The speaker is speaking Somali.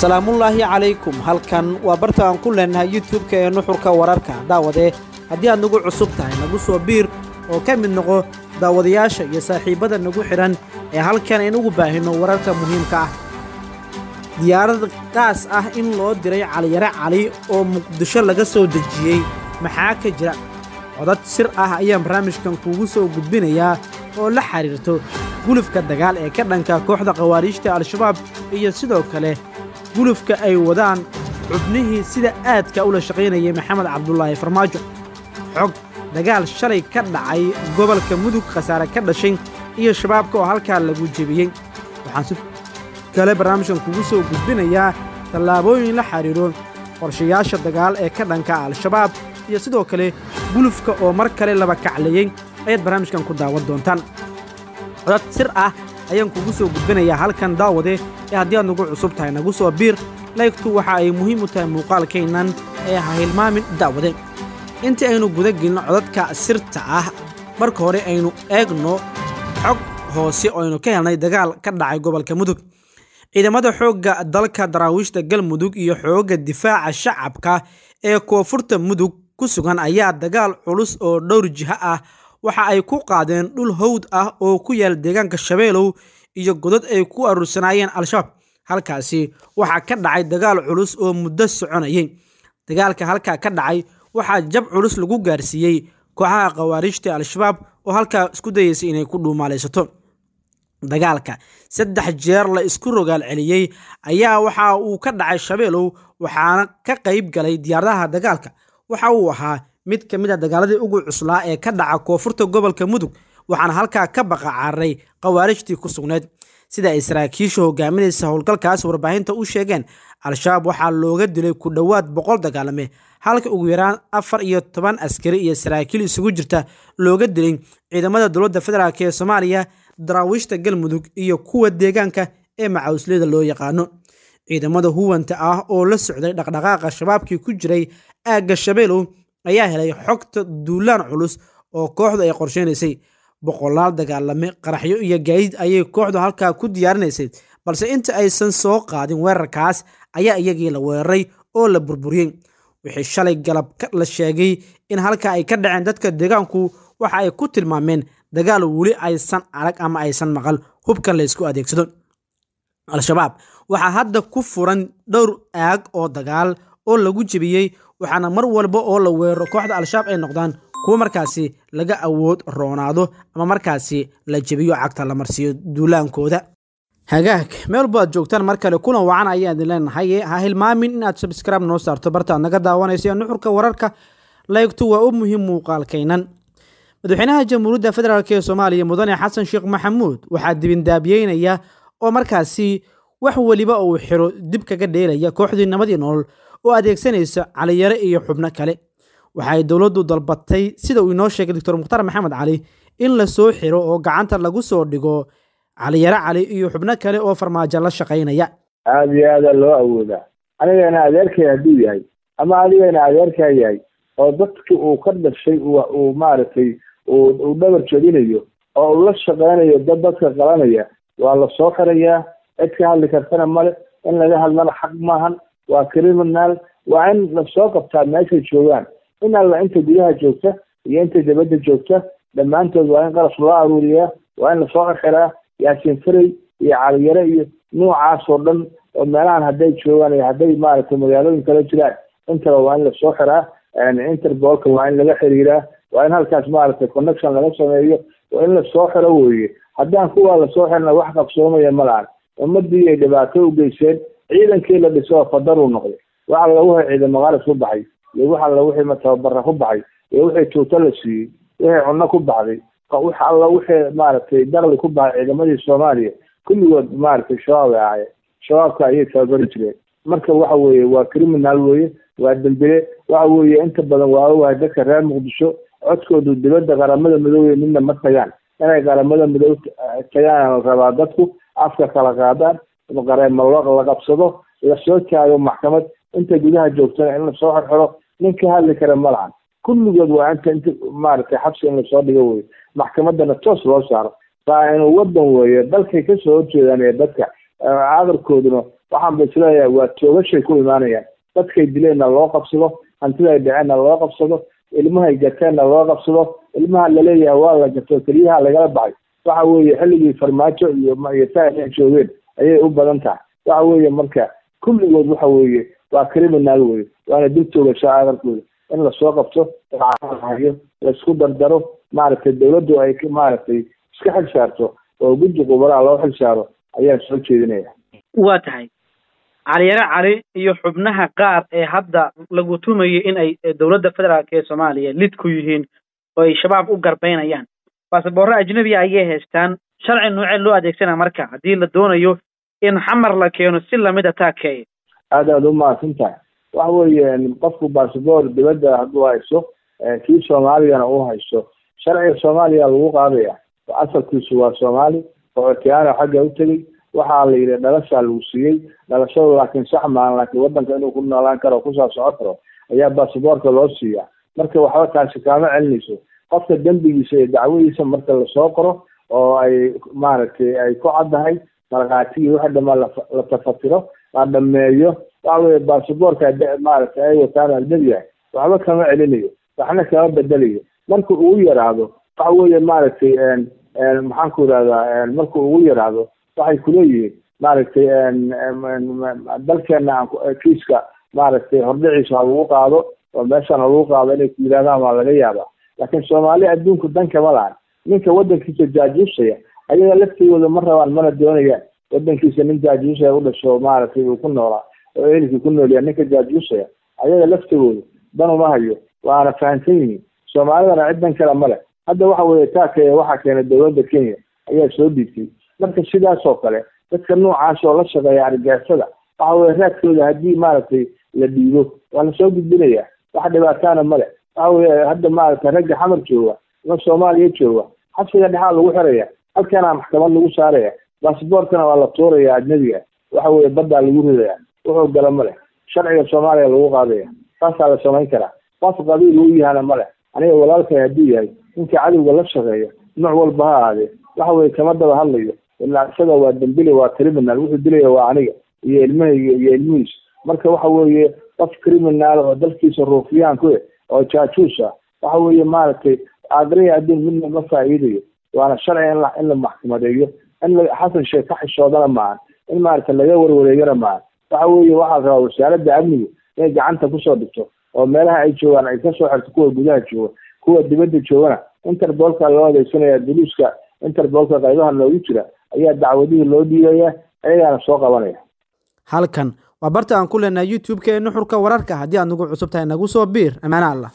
salaamullaahi calaykum. Halkan waa barta aan ku leenahay youtub-ka ee nuxurka wararka. Daawadee haddii aad nagu cusub tahay nagu soo biir oo ka mid noqo daawadayaasha iyo saaxiibbada nagu xidhan ee halkan aynugu baahinno wararka muhiimka ah. Diyaarad qaas ah in loo diray caliyare cali oo muqdisho laga soo dejiyey. Maxaa ka jira? Codad sir ah ayaan barnaamijkan kuugu soo gudbinayaa oo la xidhiirto gulufka dagaal ee ka dhanka kooxda khawaariijta al-shabaab iyo sidoo kale gulufka ay wadaan xubnihii sida aadka ula shaqaynayay maxamed cabdulaahi farmaajo. Xog dagaal shalay ka dhacay gobolka mudug khasaare ka dhashay iyo shabaabka oo halkaa lagu jebiyey. Waxaan si kale barnaamijkan kugu soo gudbinayaa tallaabooyin la xidhiidho qorshayaasha dagaal ee ka dhanka al-shabaab iyo sidoo kale gulufka oo mar kale laba kacleeyey ayaad barnaamijkan ku daawan doontaan. Codad sir ah ayaan kugu soo gudbinayaa halkan daawade ee haddii aad nagu cusub tahay nagu soo biir laygtu waxa ay muhiim u tahay muuqaalkaynan ee ha hilmaamin daawade intii aynu guda gelino codadka sirta ah marka hore aynu eegno xog hoose oo aynu ka helnay dagaal ka dhacay gobolka mudug. Ciidamada xoogga dalka daraawiishta galmudug iyo xoogga difaaca shacabka ee koonfurta mudug ku sugan ayaa dagaal culus oo dhowr jiho ah waxa ay ku qaadeen dhul hawd ah oo ku yaal deegaanka shabeelow iyo godad ay ku aruursanaayeen al-shabaab. Halkaasi waxaa ka dhacay dagaal culus oo muddo soconayay. Dagaalka halkaa ka dhacay waxaa jab culus lagu gaarsiiyey kooxaha khawaariijta al-shabaab oo halkaa isku dayeysay inay ku dhuumaalaysato. Dagaalka saddex jeer la isku rogaal celiyey ayaa waxa uu ka dhacay shabeelow waxaana ka qayb galay diyaaradaha dagaalka. Waxa uu ahaa mid ka mid a dagaaladii ugu cuslaa ee ka dhaca koonfurta gobolka mudug waxaana halkaa ka baqa cararay khawaarijtii ku sugnayd. Sida ay saraakiisha hogaaminaysa howlgalkaas warbaahinta u sheegeen al-shabaab waxaa looga dilay ku dhowaad boqol dagaalame. Halka ugu yaraan afar iyo toban askari iyo saraakiil isugu jirta looga dilay ciidamada dowladda federaalk ee soomaaliya daraawiishta galmudug iyo kuwa deegaanka ee macawsleyda loo yaqaano. Ciidamada huwanta ah oo la socday dhaqdhaqaaqa shabaabkii ku jiray aagga shabeelow ayaa helay xogta duulaan culus oo kooxdu ay qorsheynaysay boqolaal dagaalame qaraxyo iyo gaadiid ayay kooxdu halkaa ku diyaarinaysay balse inta aysan soo qaadin weerarkaas ayaa iyagii la weeraray oo la burburiyey. Wixii shalay galab la sheegay in halkaa ay ka dhaceen dadka deegaanku waxa ay ku tilmaameen dagaal weli aysan arag ama aysan maqal. Hubkan laysku adeegsado. Al-shabaab waxaa hadda ku furan dhowr aag oo dagaal oo lagu jebiyey waxaana mar walba oo la weeraro kooxda al-shabaab ay noqdaan kuwo markaasi laga awood roonaado ama markaasi la jebiyo cagta la marsiiyo duulaankooda. Hagaag meel walba aad joogtaan mar kale kulan wacan ayaa idin leenahay ha hilmaamin inaad sabskraibe noo saarto. Bartaad naga daawanayso nuxurka wararka laygtu waa u muhiim muuqaalkaynan madaxweynaha jamhuuriyadda federaalk ee soomaaliya mudane xasan sheekh maxamuud waxaa dibindaabiyeynaya oo markaasi wax weliba uu xiro dib kaga dheelaya kooxdii nabadii nolol oo adeegsanaysa caliyare iyo xubno kale. Waxaay dowladdu dalbatay sida uu inoo sheegay doctor mukhtar maxamed cali in la soo xiro oo gacanta lagu soo dhigo caliyare cali iyo xubno kale oo farmaajo la shaqaynaya. Aada iyo aada loo awoodaa anigana adeerkay hadduu yahay ama adigana adeerkaa yahay oo dadki uu ka dhashay uu maaragtay uu dhabar jebinayo oo uu la shaqaynayo dad dadka qalanaya waa la soo xirayaa. Cid ka hadli kartana male in laga hadlana xaq maahan waa criminal waa in la soo qabtaa meeshay joogaan. In alla inta gudaha joogta iyo inta dabadda joogta dhammaantood waa in qaras loo aruuriyaa waa in la soo xirxiraa yaasiin faray iyo caliyare iyo noocaas oo dhan oo meelahan hadday joogaan iyo hadday maaragtay magaalooyin kala jiraan. Intaba waa in la soo xiraa interbolka waa in laga xiriiraa waa in halkaas maaragtay connection laga sameeyo waa in la soo xiro weeye haddaan kuwaa la soo xirna wax qabsoomaya ma lahan ummadii ay dhibaato u geyseen ciidankii la dhiso fadaruu noqday. Wax alla wixii ciidamo qaras ku baxay iyo wax alla wixii tababara ku baxay iyo wixii tuuto la siiyey wixii cunno ku baxday wax alla wixii maaragtay dakli ku baxay ciidamadii soomaaliya. Kulligood maaragtay shabaab ay ahaayeen shabaabka ayay tababari jireen. Marka waxa weeye waa criminal weeye waa dembile waxa weeye inta badan waa ogahay dadka reer muqdisho codkoodu dibadda qaramada midoobe midna ma tagaan inay qaramada midoob tagaan rabaa dadku afka kala qaadaan qareemo la qabsado la soo taago maxkamad inta gudaha joogtana in la soo xirxiro nin ka hadli kara ma lahan. Kulligood waa inta inta maaragtay xabsi in la soo dhigo weye maxkamadana toos loo saaro. Saa inuu wadan weeye dalkay ka soo horjeedaan ee dadka cadarkooduna waxaan ba is leeyahay waa toogashay ku imaanayaan. Dadkay dileenna loo qabsado hantiday dhaceenna loo qabsado ilmahay gateenna loo qabsado ilmaha la leeyahay waa la gato keliyaha lagala baxay. Waxa weeye xilligii farmaajo iyo iyo taay joogeen ayay u badan tahay. Waxa weeye marka kulligood waxa weeye waa criminal weye waana dil toogasho in la soo qabto hayo la isku dardaro maaragtay dawladdu ay maaragtay iska xil saarto oo guddi qubaraha loo xil saaro ayaan soo jeedinaya waa tahay. Caliyare cali iyo xubnaha qaar ee hadda lagu tumayay in ay dowladda federaalk ee soomaaliya lid ku yihiin oo ay shabaab u garbaynayaan. Baasaboorro ajnabiya ayay haystaan sharci noocee loo adeegsana marka haddii la doonayo in xamar la keeno si lamida taakeeya aad aad u mahadsan tahay waxa weeye qofku basaboor dibadda hadduu hayso kii soomaaligana uu hayso sharciga soomaaliya lagu qaadaya asalkiisu waa soomaali qaxootiyaana xagga u tegey waxaa la yidhi dhalashaa lagu siiyey dhalashada laakiin sax maahan laakiin wadanka inuu ku noolaan karo ku soo soco karo ayaa basaboorka loo siiya marka waxba taasi kaama celinayso qofka dembigiisa iyo dacwadiisa marka la soo qoro oo ay maaragtay ay ku caddahay markaatigii waxa dhamaa la tafatiro la dhameeyo waxa weye basaboorka ay wataan yahay waxba kama celinayo waxna kama bedelayo marka ugu yaraado waxa weeye maaragtay maxaan ku irahdaa marka ugu yaraado waxay kuleeyihiin maaragtay dalkeena kiiska maaragtay hordhiciisa ha lagu qaado oo meeshaan ha lagu qaado inay ku yidhahdaan waa laga yaabaa. Laakiin soomaali adduunku dankama lahan ninka wadankiisa jaajuusaya ayaga laftigooda ma rabaan mana doonayaan wadankiisa nin jaajuusaya u dhasho maaragtay uu ku noolaa oo ehelkii ku noolyaa ninka jaajuusaya ayaga laftigooda dan uma hayo waana fahamsan yihiin. Soomaalidana ciddan kale male hadda waxa weeye taakaya waxaa keenay dowladda kenya ayaa soo dhiibtay marka sidaas oo kale dadka noocaas oo la shaqeeya argagixisada waxa weye raadkooda haddii maaragtay la dhiibo waa la soo gudbinaya wax dhibaataana male waxa weye hadda maaragtay ragga xamar jooga ama soomaaliya jooga xabsiga dhexaa lagu xiraya halkana maxkamad lagu saaraya. Basaboorkana waa la tuuraya ajnabiga. Waxa weye baddaa lagu ridaya wuxuu gala male sharciga soomaaliya lagu qaadaya. Saasaa la samayn karaa. Qof qabiil uu yahana male aniga walaalkay hadduu yahay ninka cadowga la shaqeeya nooc walba ha ahaadee waxa weye kama daba hadlayo. Ilaa isaga waa dembile waa criminal. Wuxuu dilaya waa aniga iyo ilmahayga iyo ilmihiisa. Marka waxa weeye qof criminal oo dalkiisa ruufiyaan ku eh oo jaajuus ah waxa weeye maaragtay aadriya adduun midna ma faa'iidayo waana sharci in la maxkamadeeyo in xasan sheekh ka xishoodana maahan in maaragtay laga warwareegana maahan waxa weeye waxaa rabaa wasaaradda amnigu inay gacanta ku soo dhigto oo meelaha ay joogaan ay ka soo xirto kuwa gudaha jooga kuwa dibadda joogana. Interbolka loo adeegsanaya duluuska interbolka qaybaha noogu jira ayaa dacwadihii loo dhiibaya ayagaana soo qabanaya. Halkan. Waa barta aan ku leenahay youtube-ka ee nuxurka wararka. Haddii aad nagu cusub tahay nagu soo biir. Amaana allah